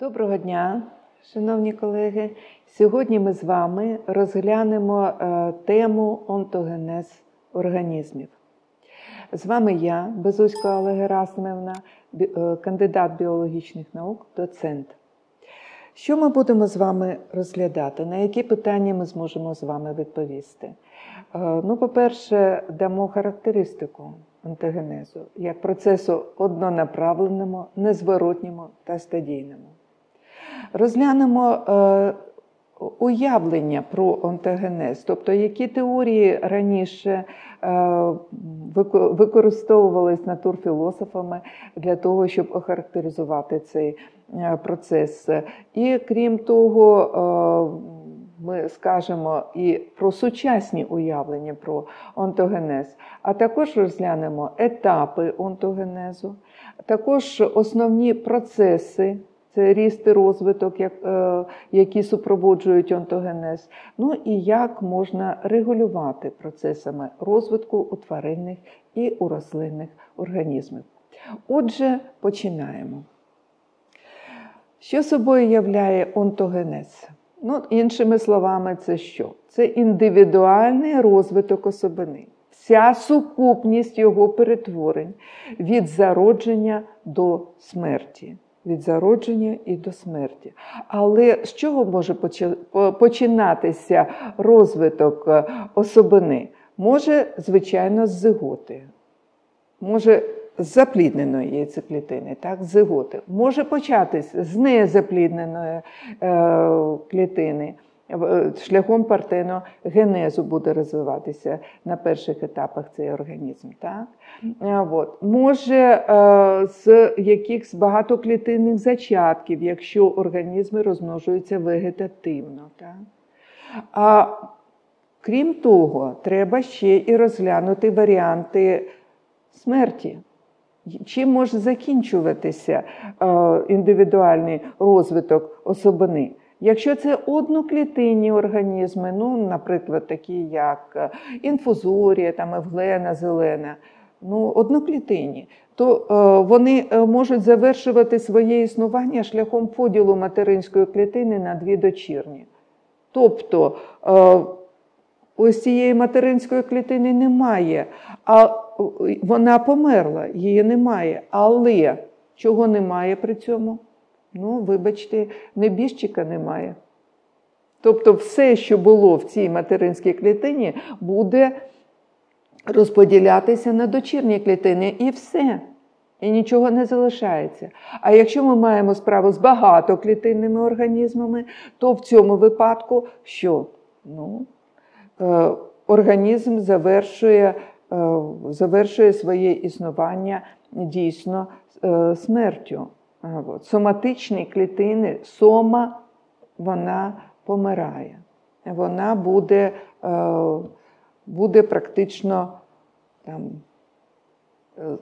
Доброго дня, шановні колеги. Сьогодні ми з вами розглянемо е, тему онтогенез організмів. З вами я, Безуська Олега Герасимівна, е, кандидат біологічних наук, доцент. Що ми будемо з вами розглядати? На які питання ми зможемо з вами відповісти? Е, ну, По-перше, дамо характеристику онтогенезу як процесу однонаправленому, незворотньому та стадійному. Розглянемо е, уявлення про онтогенез, тобто які теорії раніше е, використовувались натурфілософами для того, щоб охарактеризувати цей е, процес. І крім того, ми скажемо і про сучасні уявлення про онтогенез, а також розглянемо етапи онтогенезу, також основні процеси це ріст і розвиток, як, е, які супроводжують онтогенез. Ну і як можна регулювати процесами розвитку у тваринних і у рослинних організмів. Отже, починаємо. Що собою являє онтогенез? Ну, Іншими словами, це що? Це індивідуальний розвиток особини. Вся сукупність його перетворень від зародження до смерті від зародження і до смерті. Але з чого може починатися розвиток е, особини? Може, звичайно, з зиготи. Може, з заплідненої яйцеклітини, так, зиготи. Може початися з незаплідненої е, клітини. Е, шляхом партеногенезу буде розвиватися на перших етапах цей організм. Так? Е, от. Може е, з якихось багатоклітинних зачатків, якщо організми розмножуються вегетативно. Так? А крім того, треба ще і розглянути варіанти смерті. Чим може закінчуватися індивідуальний розвиток особини? Якщо це одноклітинні організми, ну, наприклад, такі як е, інфузорія, там, евглена, зелена, ну, одноклітинні, то е, вони е, можуть завершувати своє існування шляхом поділу материнської клітини на дві дочірні. Тобто е, ось цієї материнської клітини немає, а вона померла, її немає. Але чого немає при цьому? Ну, вибачте, небіжчика немає. Тобто, все, що було в цій материнській клітині, буде розподілятися на дочірні клітини і все. І нічого не залишається. А якщо ми маємо справу з багатоклітинними організмами, то в цьому випадку що? Ну, е, Організм завершує е, завершує своє існування дійсно е, смертю. От. Соматичні клітини, сома, вона помирає. Вона буде е, буде практично там, е,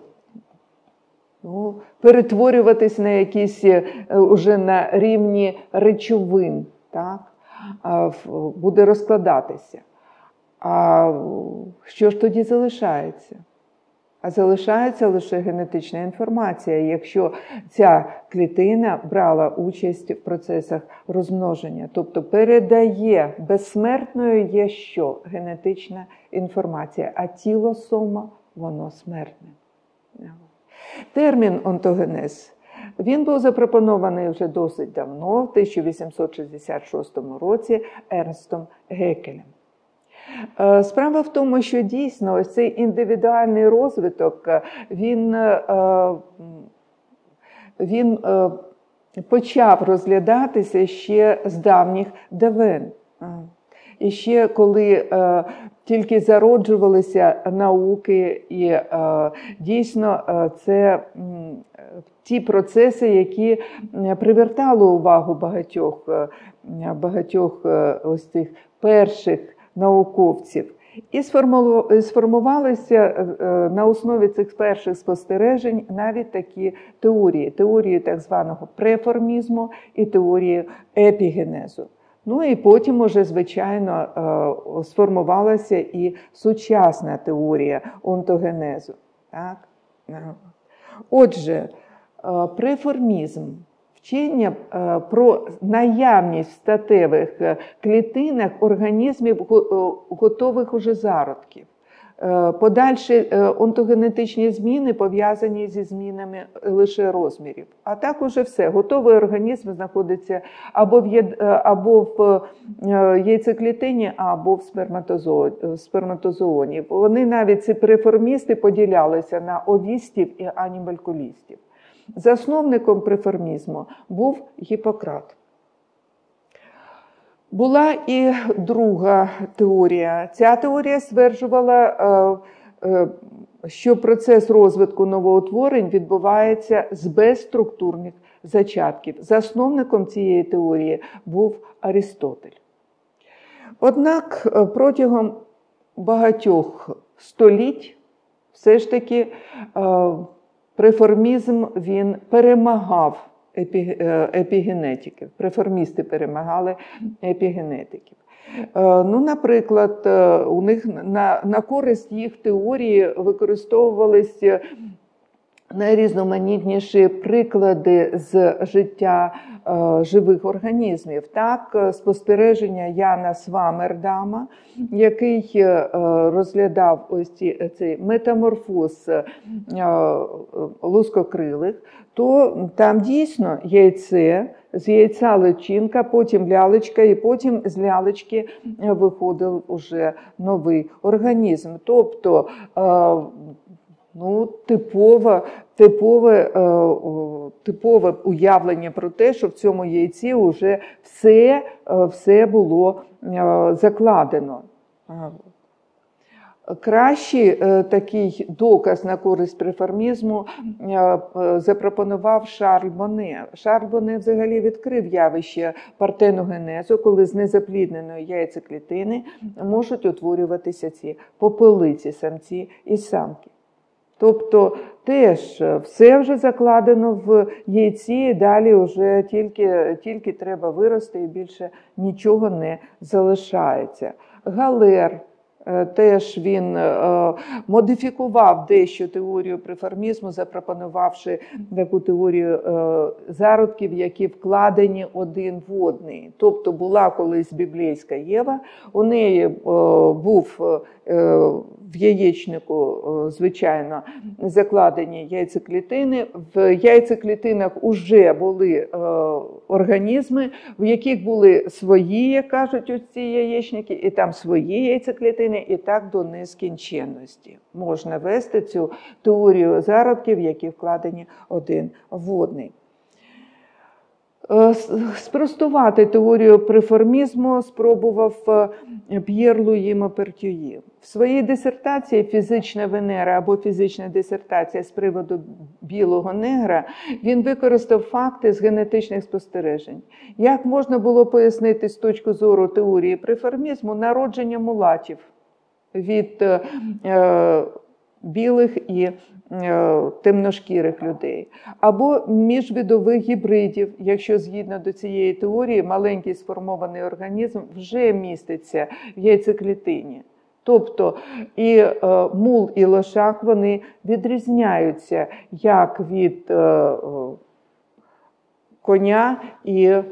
ну, перетворюватись на якісь е, уже на рівні речовин, так? буде розкладатися. А що ж тоді залишається? А залишається лише генетична інформація, якщо ця клітина брала участь в процесах розмноження, тобто передає безсмертною є що? Генетична інформація, а тіло сома воно смертне. Термін онтогенез. Він був запропонований вже досить давно, в 1866 році Ернстом Гекелем. Е, справа в тому, що дійсно цей індивідуальний розвиток е, він е, він почав розглядатися ще з давніх давен. І ще коли тільки зароджувалися науки, і дійсно це ті процеси, які привертали увагу багатьох багатьох ось цих перших науковців. І сформувалися е, е, на основі цих перших спостережень навіть такі теорії: теорії так званого преформізму і теорії епігенезу. Ну і потім, уже, звичайно, е, сформувалася і сучасна теорія онтогенезу. Так? Отже, преформізм вчення про наявність в статевих клітинах організмів готових уже зародків. Е, подальші е, онтогенетичні зміни пов'язані зі змінами лише розмірів. А так уже все. Готовий організм знаходиться або в е, або в яйцеклітині, або в сперматозооні. Вони навіть ці преформісти поділялися на овістів і анімалькулістів. Засновником преформізму був Гіппократ. Була і друга теорія. Ця теорія стверджувала, е, е, що процес розвитку новоутворень відбувається з безструктурних зачатків. Засновником цієї теорії був Арістотель. Однак е, протягом багатьох століть все ж таки преформізм він перемагав епі... епігенетиків. Преформісти перемагали епігенетиків. Е, ну, Наприклад, е, у них на на користь їх теорії використовувалися найрізноманітніші приклади з життя е, живих організмів. Так, е, спостереження Яна Свамердама, який е, розглядав ось ці, цей метаморфоз е, лускокрилих, то там дійсно яйце. З яйця личинка, потім лялечка, і потім з лялечки виходив уже новий організм. Тобто ну, типове, типове, е, типове уявлення про те, що в цьому яйці вже все, е, все було е, закладено. Кращий такий доказ на користь преформізму запропонував Шарль Боне. Шарль Боне взагалі відкрив явище партеногенезу, коли з незаплідненої яйцеклітини можуть утворюватися ці попелиці, самці і самки. Тобто теж все вже закладено в яйці, і далі вже тільки тільки треба вирости і більше нічого не залишається. Галер Е, теж він е, модифікував дещо теорію преформізму, запропонувавши таку теорію е, зародків, які вкладені один в одний. Тобто була колись біблійська Єва, у неї був в яєчнику, звичайно, закладені яйцеклітини. В яйцеклітинах вже були організми, в яких були свої, як кажуть, ці яєчники, і там свої яйцеклітини і так до нескінченності. Можна вести цю теорію зародків, які вкладені один в одний. Е, спростувати теорію преформізму спробував е, П'єр Луї Мопертюї. В своїй дисертації Фізична Венера або фізична дисертація з приводу білого негра він використав факти з генетичних спостережень. Як можна було пояснити з точки зору теорії преформізму народження мулатів? Від е, е, білих і е, темношкірих людей, або міжвідових гібридів, якщо згідно до цієї теорії, маленький сформований організм вже міститься в яйцеклітині. Тобто і е, мул, і лошак вони відрізняються як від е, коня і е,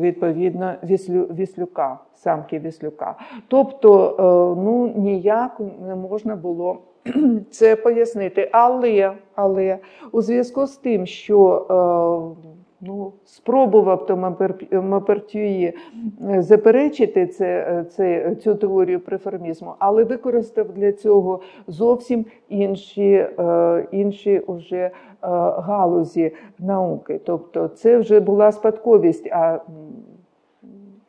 відповідно віслю, віслюка, самки віслюка. Тобто е, ну, ніяк не можна було це пояснити. Але але у зв'язку з тим, що е, ну, спробував то Мапертюї заперечити це, це, цю теорію преформізму, але використав для цього зовсім інші інші уже галузі науки. Тобто це вже була спадковість, а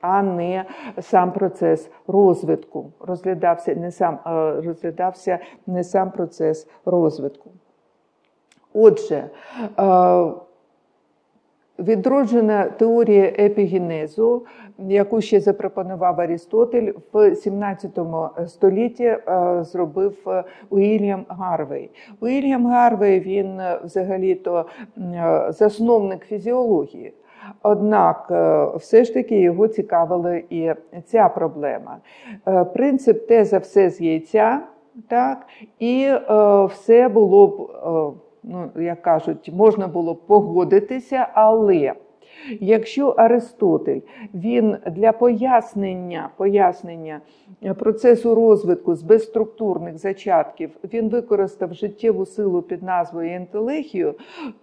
а не сам процес розвитку. Розглядався не сам, розглядався не сам процес розвитку. Отже, Відроджена теорія епігенезу, яку ще запропонував Арістотель в 17 столітті, е, зробив е, Уільям Гарвей. Уільям Гарвей він е, взагалі-то засновник фізіології. Однак все ж таки його цікавила і ця проблема. Принцип теза все з яйця, так, і все було б ну, як кажуть, можна було погодитися, але Якщо Аристотель він для пояснення пояснення процесу розвитку з безструктурних зачатків він використав життєву силу під назвою інтелегію,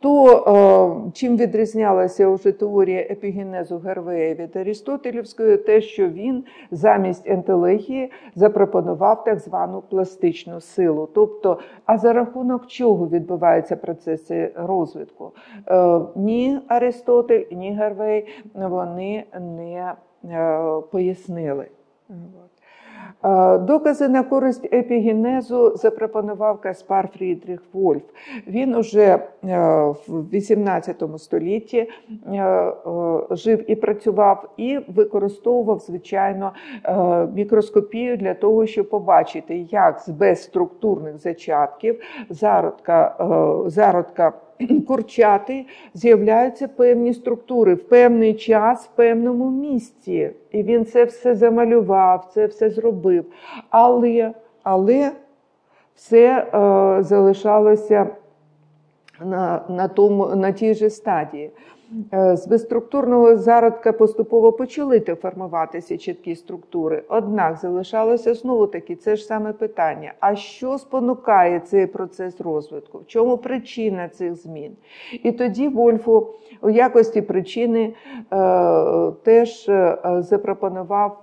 то е, чим відрізнялася уже теорія епігенезу Гервея від Арістотелівської, те, що він замість інтелегії запропонував так звану пластичну силу. Тобто, а за рахунок чого відбуваються процеси розвитку? Е, ні Аристотель, ні Гарвей вони не е, пояснили. Е, докази на користь епігенезу запропонував Каспар Фрідріх Вольф. Він уже е, в 18 столітті жив і працював, і використовував, звичайно, мікроскопію для того, щоб побачити, як з безструктурних зачатків зародка, зародка курчати з'являються певні структури в певний час, в певному місці. І він це все замалював, це все зробив. Але але все е, залишалося на на, тому, на тій же стадії. Е, з безструктурного зародка поступово почали формуватися чіткі структури. Однак залишалося знову таки це ж саме питання: а що спонукає цей процес розвитку? В чому причина цих змін? І тоді Вольфу у якості причини е, теж е, запропонував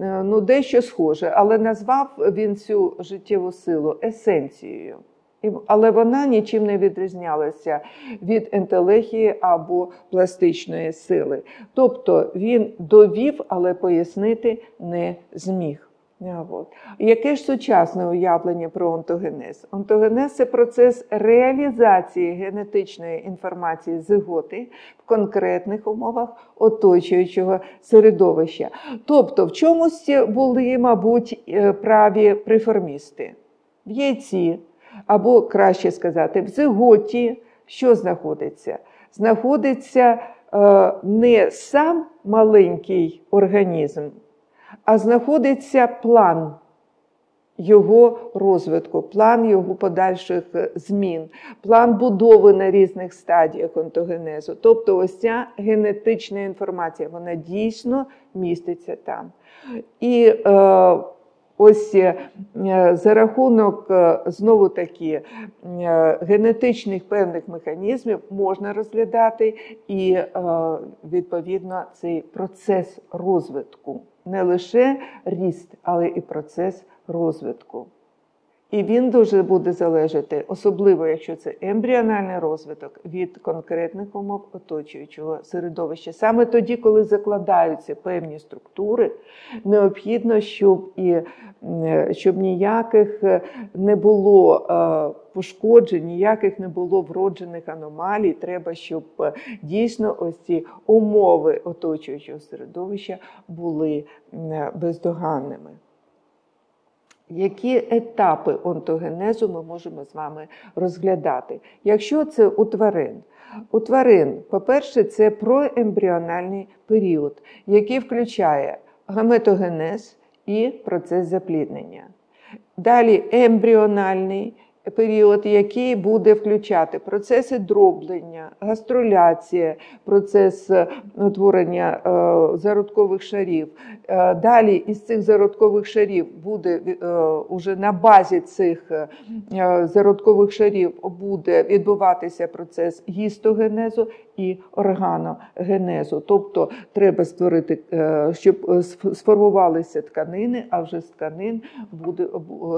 е, ну, дещо схоже, але назвав він цю життєву силу есенцією але вона нічим не відрізнялася від ентелегії або пластичної сили. Тобто він довів, але пояснити не зміг. От. Яке ж сучасне уявлення про онтогенез? Онтогенез це процес реалізації генетичної інформації зиготи в конкретних умовах оточуючого середовища. Тобто, в чомусь були, мабуть, е, праві приформісти в яйці або краще сказати, в зиготі що знаходиться? Знаходиться е, не сам маленький організм, а знаходиться план його розвитку, план його подальших змін, план будови на різних стадіях онтогенезу. Тобто, ось ця генетична інформація, вона дійсно міститься там. І е, Ось е, за рахунок е, знову таки е, генетичних певних механізмів можна розглядати і відповідно цей процес розвитку, не лише ріст, але і процес розвитку. І він дуже буде залежати, особливо якщо це ембріональний розвиток від конкретних умов оточуючого середовища. Саме тоді, коли закладаються певні структури, необхідно, щоб і щоб ніяких не було е, пошкоджень, ніяких не було вроджених аномалій. Треба, щоб дійсно ось ці умови оточуючого середовища були бездоганними. Які етапи онтогенезу ми можемо з вами розглядати? Якщо це у тварин, у тварин, по-перше, це проембріональний період, який включає гаметогенез і процес запліднення. Далі ембріональний період, який буде включати процеси дроблення, гастроляція, процес е, утворення е, зародкових шарів. Е, далі із цих зародкових шарів буде уже на базі цих зародкових шарів буде відбуватися процес гістогенезу і органогенезу. Тобто треба створити, щоб сформувалися тканини, а вже з тканин буде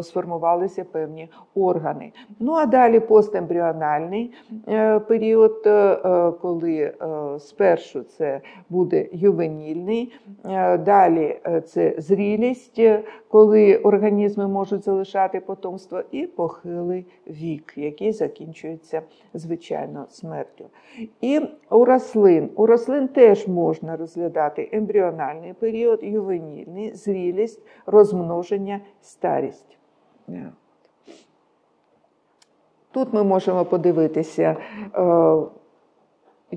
сформувалися певні органи органи. Ну а далі постембріональний е, період, е, е, коли спершу це буде ювенільний, далі це зрілість, коли організми можуть залишати потомство, і похилий вік, який закінчується звичайно смертю. І у рослин у рослин теж можна розглядати ембріональний період, ювенільний, зрілість, розмноження, старість. Тут ми можемо подивитися е,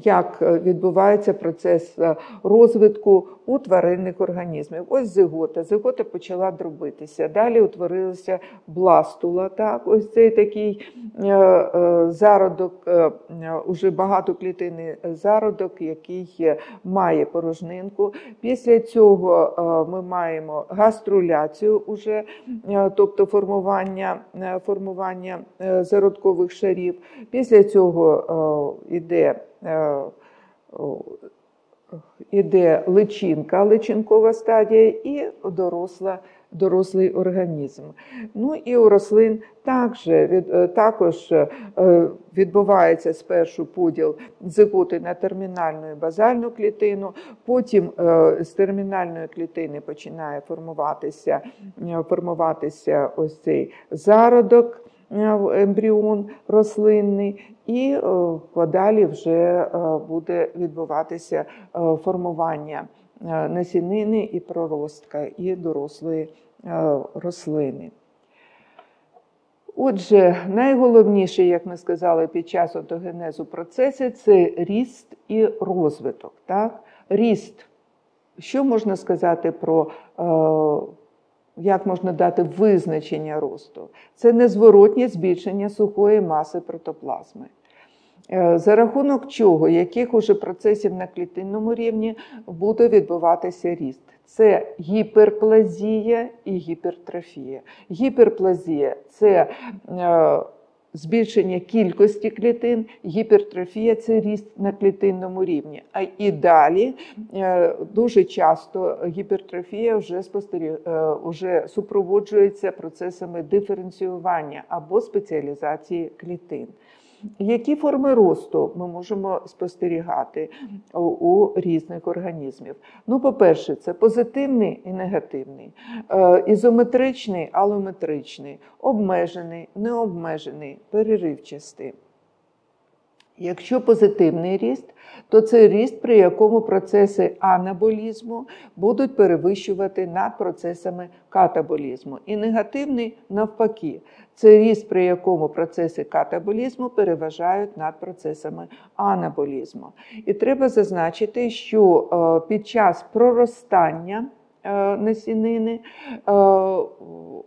як е, відбувається процес е, розвитку у тваринних організмів. Ось зигота. Зигота почала дробитися. Далі утворилася бластула. Так, Ось цей такий е, зародок, уже багатоклітинний зародок, який має порожнинку. Після цього ми маємо гаструляцію, уже, тобто формування формування зародкових шарів. Після цього йде іде личинка, личинкова стадія і доросла, дорослий організм. Ну і у рослин також, е, також е, відбувається спершу поділ зиготи на термінальну і базальну клітину, потім з термінальної клітини починає формуватися, формуватися ось цей зародок. Е, ембріон рослинний, і е, подалі вже е, буде відбуватися формування насінини і проростка, і дорослої рослини. Отже, найголовніше, як ми сказали, під час отогенезу процеси це ріст і розвиток. Так? Ріст. Що можна сказати про як можна дати визначення росту? Це незворотнє збільшення сухої маси протоплазми. Е, за рахунок чого, яких уже процесів на клітинному рівні буде відбуватися ріст? Це гіперплазія і гіпертрофія. Гіперплазія це е, збільшення кількості клітин, гіпертрофія це ріст на клітинному рівні. А і далі е, дуже часто гіпертрофія вже спостеріг... Е, вже супроводжується процесами диференціювання або спеціалізації клітин. Які форми росту ми можемо спостерігати у різних організмів? Ну, по-перше, це позитивний і негативний, е, ізометричний, алометричний, обмежений, необмежений, переривчастий. Якщо позитивний ріст, то це ріст, при якому процеси анаболізму будуть перевищувати над процесами катаболізму. І негативний навпаки, це ріст, при якому процеси катаболізму переважають над процесами анаболізму. І треба зазначити, що е, під час проростання насінини, е,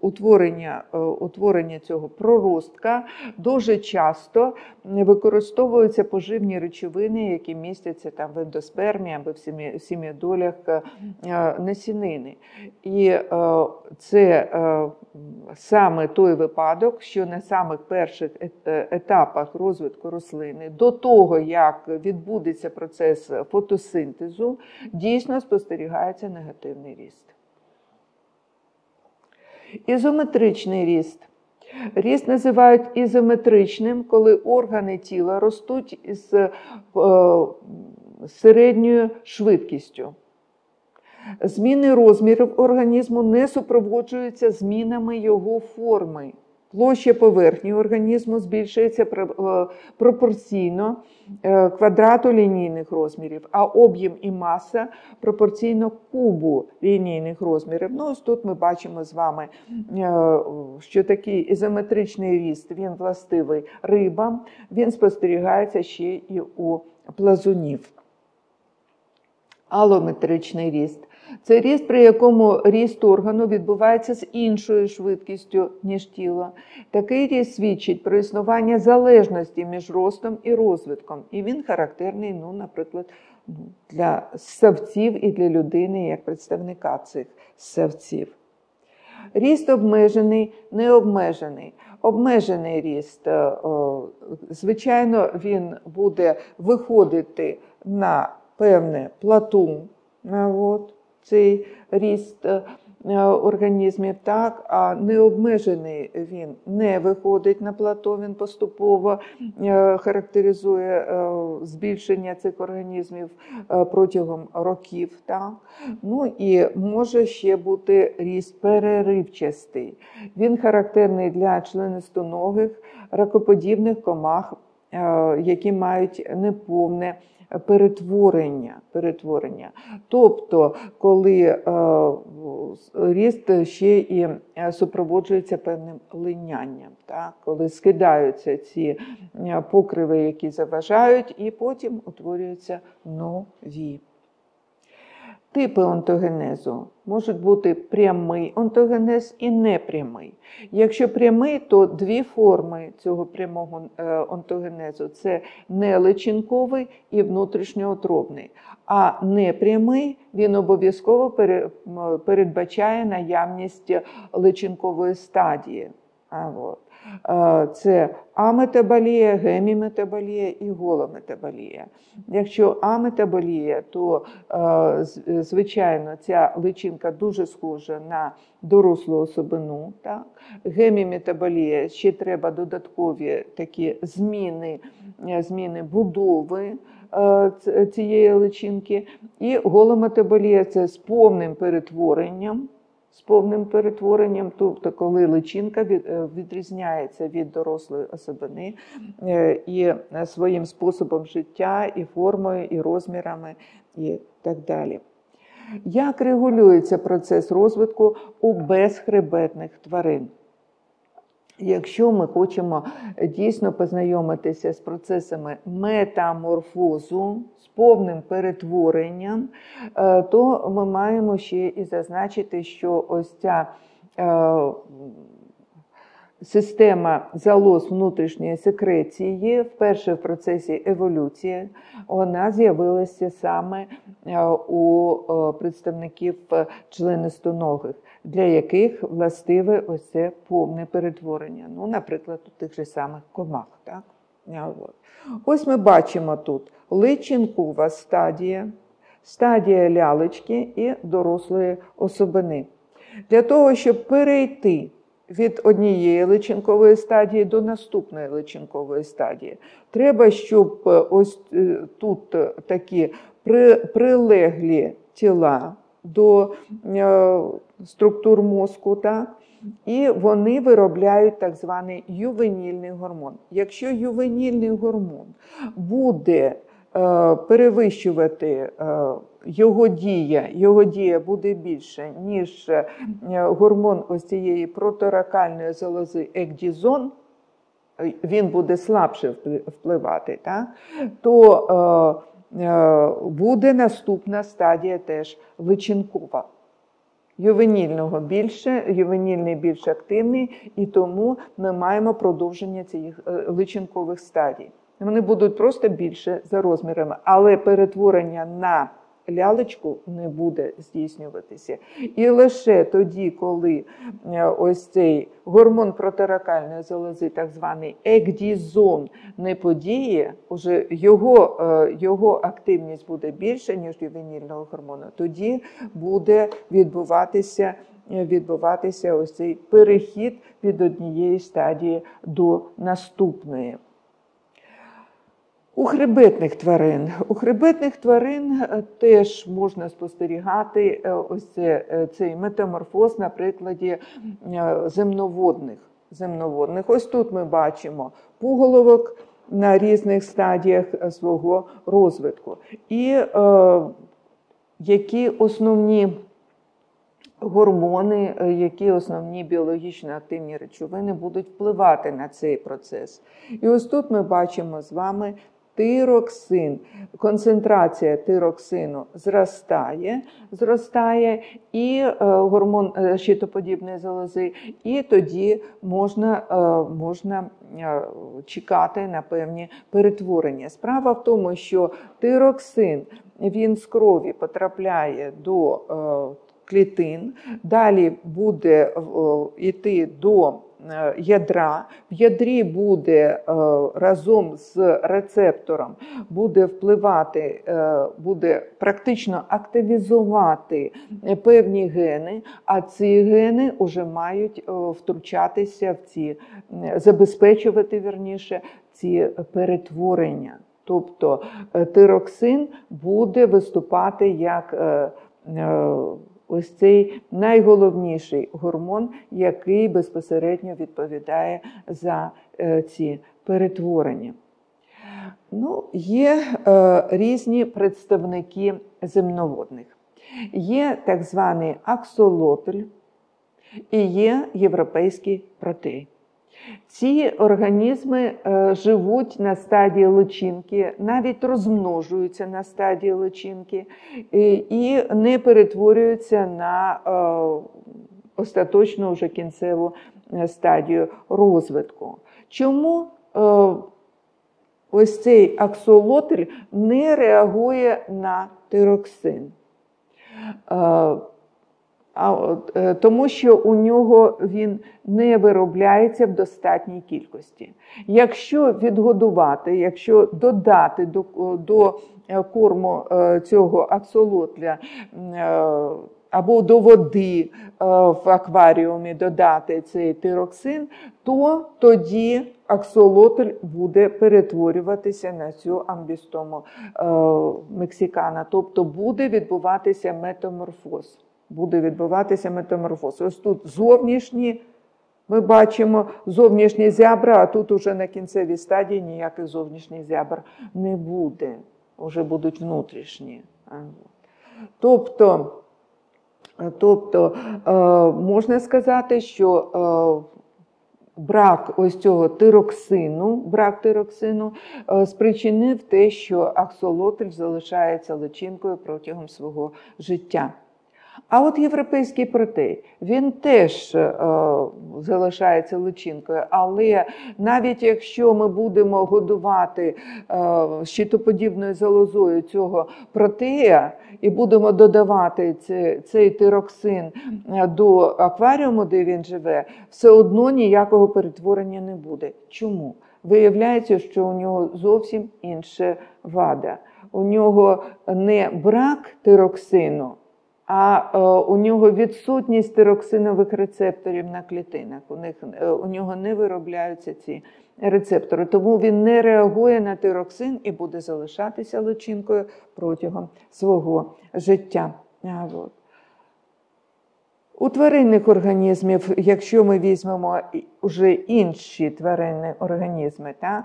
утворення е, утворення цього проростка дуже часто використовуються поживні речовини, які містяться там в ендоспермі або в сім'ядолях насінини. І це саме той випадок, що на самих перших етапах розвитку рослини, до того, як відбудеться процес фотосинтезу, дійсно спостерігається негативний ріст. Ізометричний ріст. Ріст називають ізометричним, коли органи тіла ростуть з е, середньою швидкістю. Зміни розмірів організму не супроводжуються змінами його форми. Площа поверхні організму збільшується е, пропорційно е, квадрату лінійних розмірів, а об'єм і маса пропорційно кубу лінійних розмірів. Ну, ось Тут ми бачимо з вами, е, що такий ізометричний ріст він властивий рибам, він спостерігається ще і у плазунів. Алометричний ріст це ріст, при якому ріст органу відбувається з іншою швидкістю, ніж тіло. Такий ріст свідчить про існування залежності між ростом і розвитком. І він характерний, ну, наприклад, для ссавців і для людини як представника цих ссавців. Ріст обмежений, необмежений. Обмежений ріст, е, звичайно, він буде виходити на певне плату. От цей ріст е, організмів, так, а необмежений він не виходить на плато, він поступово е, характеризує е, збільшення цих організмів протягом років. Так. Ну і може ще бути ріст переривчастий. Він характерний для членистоногих, ракоподібних комах які мають неповне перетворення. перетворення. Тобто, коли е, ріст ще і е, супроводжується певним линянням, так? коли скидаються ці е, покриви, які заважають, і потім утворюються нові. Типи онтогенезу можуть бути прямий онтогенез і непрямий. Якщо прямий, то дві форми цього прямого е, онтогенезу це неличинковий і внутрішньоотробний. А непрямий він обов'язково передбачає наявність личинкової стадії. Це аметаболія, геміметаболія і голометаболія. Якщо аметаболія, то звичайно ця личинка дуже схожа на дорослу особину. Так? Геміметаболія ще треба додаткові такі зміни, зміни будови. Цієї личинки, і голометаболія це з повним перетворенням з повним перетворенням, тобто, коли личинка е, відрізняється від дорослої особини е, і е, своїм способом життя, і формою, і розмірами, і так далі. Як регулюється процес розвитку у безхребетних тварин? Якщо ми хочемо дійсно познайомитися з процесами метаморфозу, з повним перетворенням, е, то ми маємо ще і зазначити, що ось ця е, система залоз внутрішньої секреції вперше в процесі еволюції вона з'явилася саме е, у представників членистоногих для яких властиве ось це повне перетворення. Ну, Наприклад, у тих же самих комах. Так? Ось ми бачимо тут личинкова стадія, стадія лялечки і дорослої особини. Для того, щоб перейти від однієї личинкової стадії до наступної личинкової стадії, треба, щоб е, ось е, тут е, такі прилеглі тіла до структур мозку, так? і вони виробляють так званий ювенільний гормон. Якщо ювенільний гормон буде е, перевищувати е, його дія, його дія буде більше, ніж гормон ось цієї проторакальної залози екдізон, він буде слабше впливати, так? то Е, буде наступна стадія теж личинкова. Ювенільного більше, ювенільний більш активний, і тому ми маємо продовження цих е, личинкових стадій. Вони будуть просто більше за розмірами, але перетворення на лялечку не буде здійснюватися. І лише тоді, коли е, ось цей гормон протиракальної залози, так званий екдізон, не подіє, уже його е, його активність буде більше, ніж ювенільного гормону, тоді буде відбуватися. Відбуватися ось цей перехід від однієї стадії до наступної. У хребетних тварин У хребетних тварин е, теж можна спостерігати е, ось е, цей метаморфоз на прикладі земноводних. земноводних. Ось тут ми бачимо пуголовок на різних стадіях свого розвитку. І е, які основні гормони, які основні біологічно активні речовини будуть впливати на цей процес. І ось тут ми бачимо з вами тироксин. Концентрація тироксину зростає, зростає і е, гормон е, щитоподібної залози, і тоді можна, е, можна чекати на певні перетворення. Справа в тому, що тироксин він з крові потрапляє до клітин, далі буде йти до ядра, в ядрі буде е, разом з рецептором, буде впливати, е, буде практично активізувати певні гени, а ці гени вже мають втручатися в ці, забезпечувати вірніше ці перетворення. Тобто тироксин буде виступати як ось цей найголовніший гормон, який безпосередньо відповідає за е, ці перетворення. Ну, Є е, різні представники земноводних. Є так званий аксолотль і є європейський протей. Ці організми е, живуть на стадії личинки, навіть розмножуються на стадії личинки і не перетворюються на е, остаточну вже кінцеву е, стадію розвитку. Чому ось цей аксолотль не реагує на тироксин? Е, тому що у нього він не виробляється в достатній кількості. Якщо відгодувати, якщо додати до до е, корму е, цього аксолотля або до води в акваріумі додати цей тироксин, то тоді аксолотль буде перетворюватися на цю амбістому мексикана, тобто буде відбуватися метаморфоз буде відбуватися метаморфоз. Ось тут зовнішні, ми бачимо зовнішні зябра, а тут уже на кінцевій стадії ніяких зовнішніх зябр не буде. Вже будуть внутрішні. Тобто, тобто е, можна сказати, що е, Брак ось цього тироксину, брак тироксину е, спричинив те, що аксолотль залишається личинкою протягом свого життя. А от європейський протей, він теж е, залишається личинкою, але навіть якщо ми будемо годувати е, щитоподібною залозою цього протея і будемо додавати цей, цей тироксин е, до акваріуму, де він живе, все одно ніякого перетворення не буде. Чому? Виявляється, що у нього зовсім інша вада. У нього не брак тироксину а е, у нього відсутність тироксинових рецепторів на клітинах. У них е, у нього не виробляються ці рецептори, тому він не реагує на тироксин і буде залишатися личинкою протягом свого життя. От. У тваринних організмів, якщо ми візьмемо вже інші тваринні організми, так,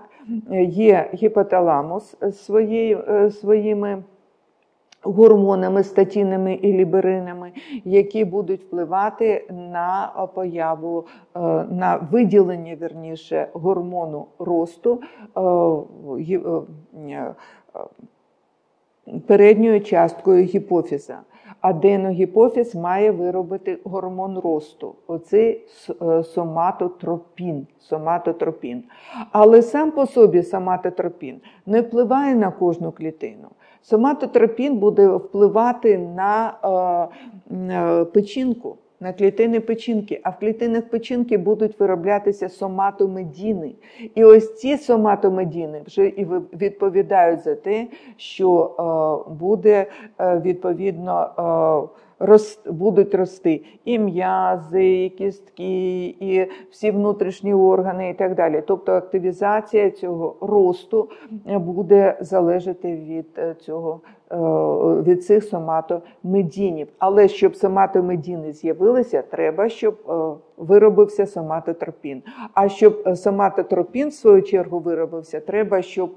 є гіпоталамус е, своїми гормонами, статінами і ліберинами, які будуть впливати на появу, е, на виділення верніше гормону росту е, е, передньою часткою гіпофіза. Аденогіпофіз має виробити гормон росту, оцей соматотропін. соматотропін. Але сам по собі соматотропін не впливає на кожну клітину. Соматотропін буде впливати на е, е, печінку, на клітини печінки, а в клітинах печінки будуть вироблятися соматомедіни. І ось ці соматомедіни вже і відповідають за те, що е, буде відповідно рост, будуть рости і м'язи, і кістки, і всі внутрішні органи, і так далі. Тобто активізація цього росту буде залежати від е, цього. Е, від цих соматомедінів. Але щоб соматомедіни з'явилися, треба, щоб е, виробився соматотропін. А щоб соматотропін, в свою чергу, виробився, треба, щоб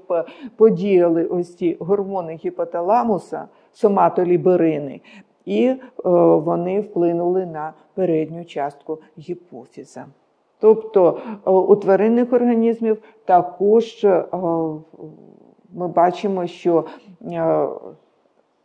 подіяли ось ці гормони гіпоталамуса, соматоліберини, і е, вони вплинули на передню частку гіпофіза. Тобто е, у тваринних організмів також е, ми бачимо, що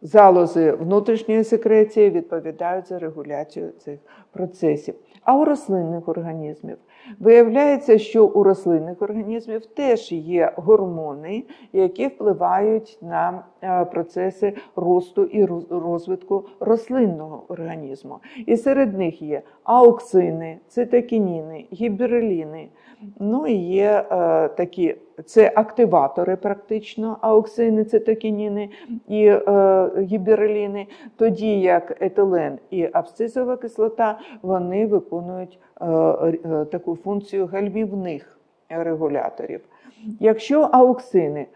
залози внутрішньої секреції відповідають за регуляцію цих процесів. А у рослинних організмів виявляється, що у рослинних організмів теж є гормони, які впливають на е, процеси росту і розвитку рослинного організму. І серед них є ауксини, цитокініни, гібереліни. Ну і є е, такі це активатори, практично, ауксини, цитокініни і е, гібереліни, тоді як етилен і абсцисова кислота вони виконують е, е, таку функцію гальмівних регуляторів. Якщо ауксини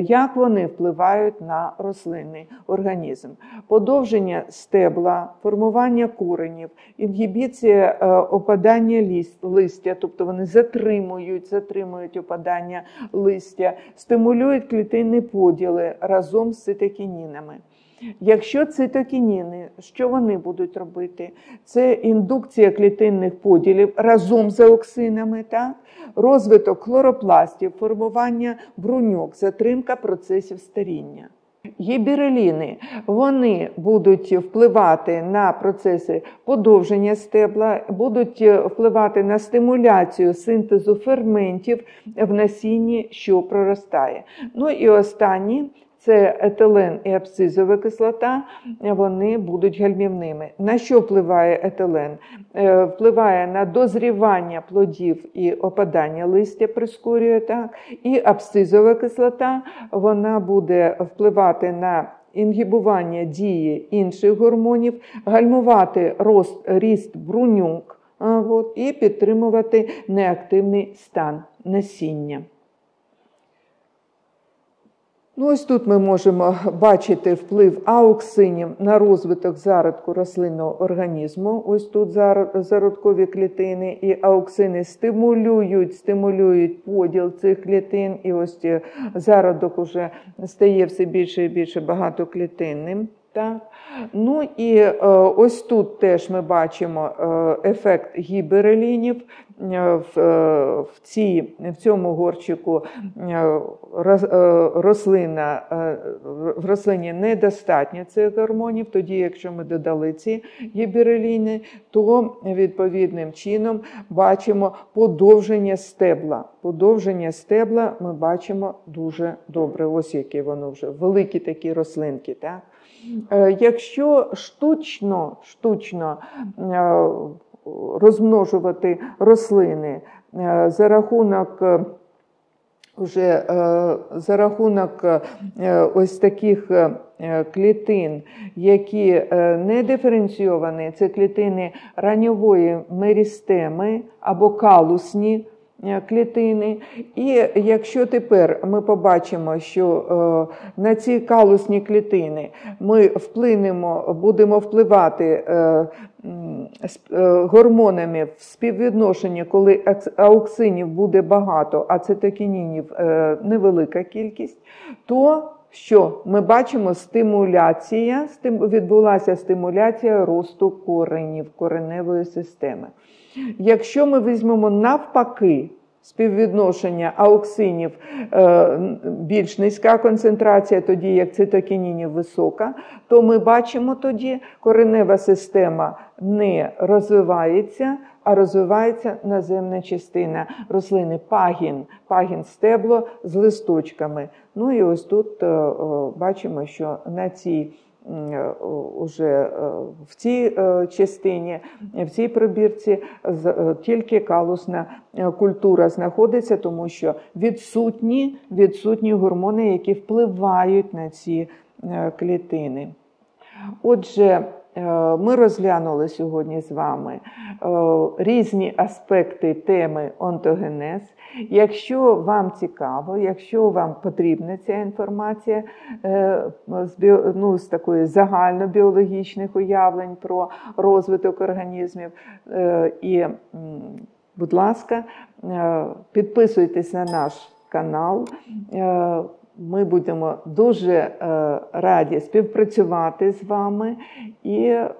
як вони впливають на рослинний організм? Подовження стебла, формування коренів, інгібіція е, опадання листя, тобто вони затримують, затримують опадання листя, стимулюють клітинні поділи разом з цитокінінами. Якщо цитокініни, що вони будуть робити? Це індукція клітинних поділів разом з аоксинами, так? розвиток хлоропластів, формування бруньок, затримка процесів старіння. Гібіреліни вони будуть впливати на процеси подовження стебла, будуть впливати на стимуляцію синтезу ферментів в насінні, що проростає. Ну і останні це етилен і абсцизова кислота, вони будуть гальмівними. На що впливає етилен? Е, впливає на дозрівання плодів і опадання листя, прискорює так. І абсцизова кислота вона буде впливати на інгібування дії інших гормонів, гальмувати рост, ріст бруньок от, і підтримувати неактивний стан насіння. Ну, Ось тут ми можемо бачити вплив ауксинів на розвиток зародку рослинного організму. Ось тут зародкові клітини, і ауксини стимулюють стимулюють поділ цих клітин, і ось зародок уже стає все більше і більше багатоклітинним. Так? Ну і е, ось тут теж ми бачимо е, ефект гіберелінів. Е, в е, в, цьому горчику рослина, в рослині недостатньо цих гормонів. Тоді, якщо ми додали ці гібереліни, то відповідним чином бачимо подовження стебла. Подовження стебла ми бачимо дуже добре. Ось які воно вже великі такі рослинки. Так? Якщо штучно штучно розмножувати рослини е, за рахунок е, вже е, за рахунок ось таких клітин, які не диференційовані, це клітини ранньової мерістеми або калусні. Е, клітини. І якщо тепер ми побачимо, що е, на ці калусні клітини ми вплинемо, будемо впливати е, гормонами в співвідношенні, коли ауксинів буде багато, а цитокінінів невелика кількість, то що ми бачимо стимуляція, відбулася стимуляція росту коренів, кореневої системи. Якщо ми візьмемо навпаки співвідношення ауксинів е, більш низька концентрація, тоді як цитокінінів висока, то ми бачимо тоді, коренева система не розвивається, а розвивається наземна частина рослини пагін, пагін стебло з листочками. Ну і ось тут е, бачимо, що на цій Е, уже е, в цій е, частині, в цій пробірці тільки калусна культура знаходиться, тому що відсутні, відсутні гормони, які впливають на ці клітини. Отже, Е, ми розглянули сьогодні з вами е, різні аспекти теми онтогенез. Якщо вам цікаво, якщо вам потрібна ця інформація е, з ну, з такої загальнобіологічних уявлень про розвиток організмів, і, будь ласка, підписуйтесь на наш канал. Ми будемо дуже е, раді співпрацювати з вами і е,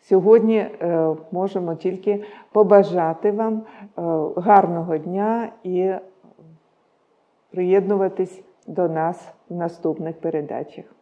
сьогодні е, можемо тільки побажати вам гарного дня і приєднуватись до нас в наступних передачах.